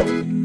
Bye.